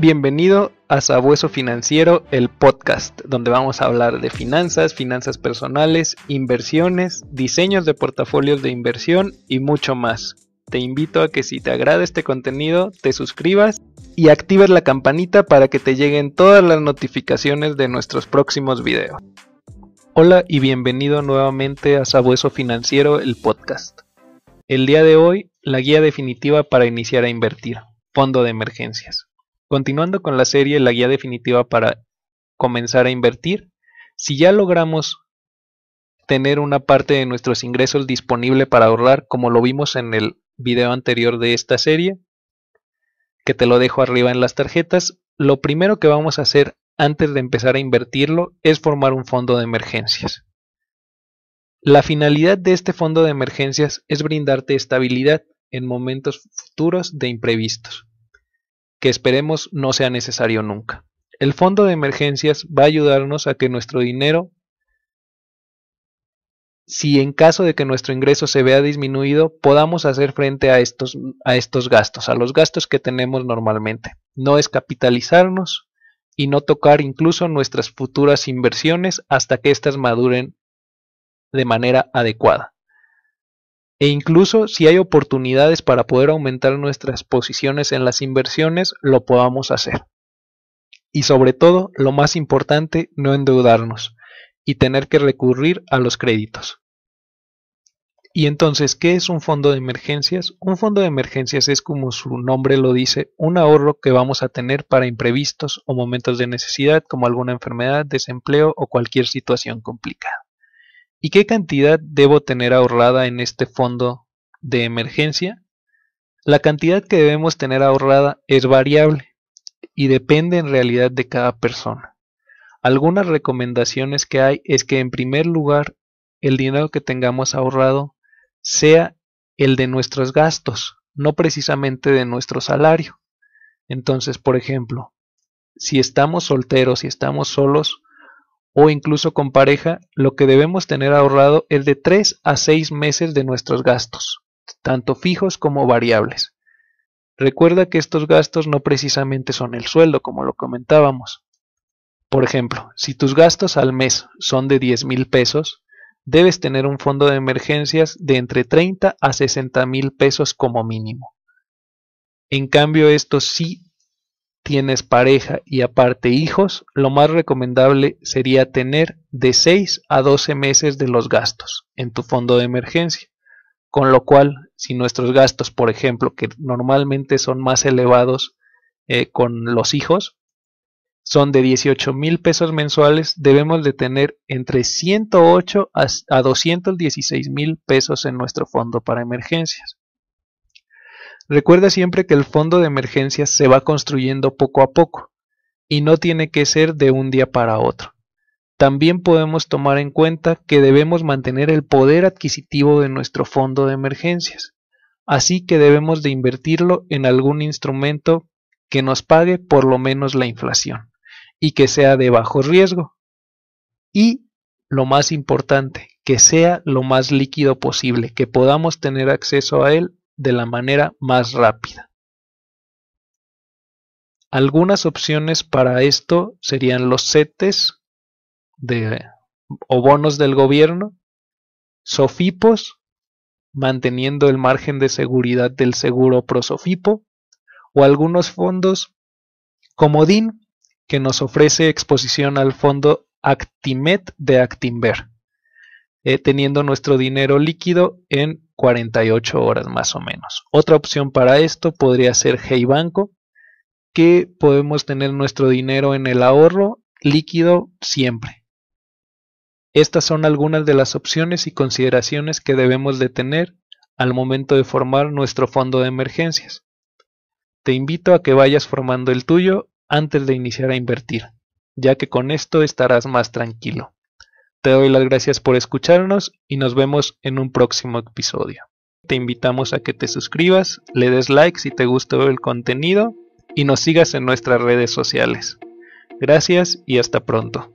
Bienvenido a Sabueso Financiero, el podcast, donde vamos a hablar de finanzas, finanzas personales, inversiones, diseños de portafolios de inversión y mucho más. Te invito a que si te agrada este contenido, te suscribas y actives la campanita para que te lleguen todas las notificaciones de nuestros próximos videos. Hola y bienvenido nuevamente a Sabueso Financiero, el podcast. El día de hoy, la guía definitiva para iniciar a invertir, fondo de emergencias. Continuando con la serie La guía definitiva para comenzar a invertir, si ya logramos tener una parte de nuestros ingresos disponible para ahorrar, como lo vimos en el video anterior de esta serie, que te lo dejo arriba en las tarjetas, lo primero que vamos a hacer antes de empezar a invertirlo es formar un fondo de emergencias. La finalidad de este fondo de emergencias es brindarte estabilidad en momentos futuros de imprevistos que esperemos no sea necesario nunca. El fondo de emergencias va a ayudarnos a que nuestro dinero, si en caso de que nuestro ingreso se vea disminuido, podamos hacer frente a estos, a estos gastos, a los gastos que tenemos normalmente. No es capitalizarnos y no tocar incluso nuestras futuras inversiones hasta que éstas maduren de manera adecuada e incluso si hay oportunidades para poder aumentar nuestras posiciones en las inversiones, lo podamos hacer. Y sobre todo, lo más importante, no endeudarnos y tener que recurrir a los créditos. Y entonces, ¿qué es un fondo de emergencias? Un fondo de emergencias es, como su nombre lo dice, un ahorro que vamos a tener para imprevistos o momentos de necesidad como alguna enfermedad, desempleo o cualquier situación complicada. ¿Y qué cantidad debo tener ahorrada en este fondo de emergencia? La cantidad que debemos tener ahorrada es variable y depende en realidad de cada persona. Algunas recomendaciones que hay es que en primer lugar el dinero que tengamos ahorrado sea el de nuestros gastos, no precisamente de nuestro salario. Entonces, por ejemplo, si estamos solteros, si estamos solos, o incluso con pareja, lo que debemos tener ahorrado es de 3 a 6 meses de nuestros gastos, tanto fijos como variables. Recuerda que estos gastos no precisamente son el sueldo, como lo comentábamos. Por ejemplo, si tus gastos al mes son de 10 mil pesos, debes tener un fondo de emergencias de entre 30 a 60 mil pesos como mínimo. En cambio, esto sí tienes pareja y aparte hijos, lo más recomendable sería tener de 6 a 12 meses de los gastos en tu fondo de emergencia. Con lo cual, si nuestros gastos, por ejemplo, que normalmente son más elevados eh, con los hijos, son de 18 mil pesos mensuales, debemos de tener entre 108 a 216 mil pesos en nuestro fondo para emergencias. Recuerda siempre que el fondo de emergencias se va construyendo poco a poco y no tiene que ser de un día para otro. También podemos tomar en cuenta que debemos mantener el poder adquisitivo de nuestro fondo de emergencias, así que debemos de invertirlo en algún instrumento que nos pague por lo menos la inflación y que sea de bajo riesgo. Y, lo más importante, que sea lo más líquido posible, que podamos tener acceso a él de la manera más rápida. Algunas opciones para esto serían los CETES de, o bonos del gobierno, SOFIPOS, manteniendo el margen de seguridad del seguro ProSofipo, o algunos fondos como DIN, que nos ofrece exposición al fondo Actimet de Actinver, eh, teniendo nuestro dinero líquido en 48 horas más o menos. Otra opción para esto podría ser Hey Banco, que podemos tener nuestro dinero en el ahorro líquido siempre. Estas son algunas de las opciones y consideraciones que debemos de tener al momento de formar nuestro fondo de emergencias. Te invito a que vayas formando el tuyo antes de iniciar a invertir, ya que con esto estarás más tranquilo. Te doy las gracias por escucharnos y nos vemos en un próximo episodio. Te invitamos a que te suscribas, le des like si te gustó el contenido y nos sigas en nuestras redes sociales. Gracias y hasta pronto.